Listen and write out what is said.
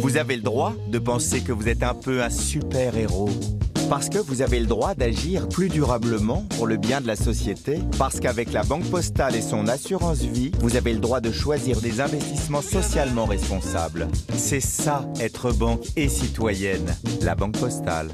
Vous avez le droit de penser que vous êtes un peu un super-héros. Parce que vous avez le droit d'agir plus durablement pour le bien de la société. Parce qu'avec la Banque Postale et son assurance vie, vous avez le droit de choisir des investissements socialement responsables. C'est ça, être banque et citoyenne. La Banque Postale.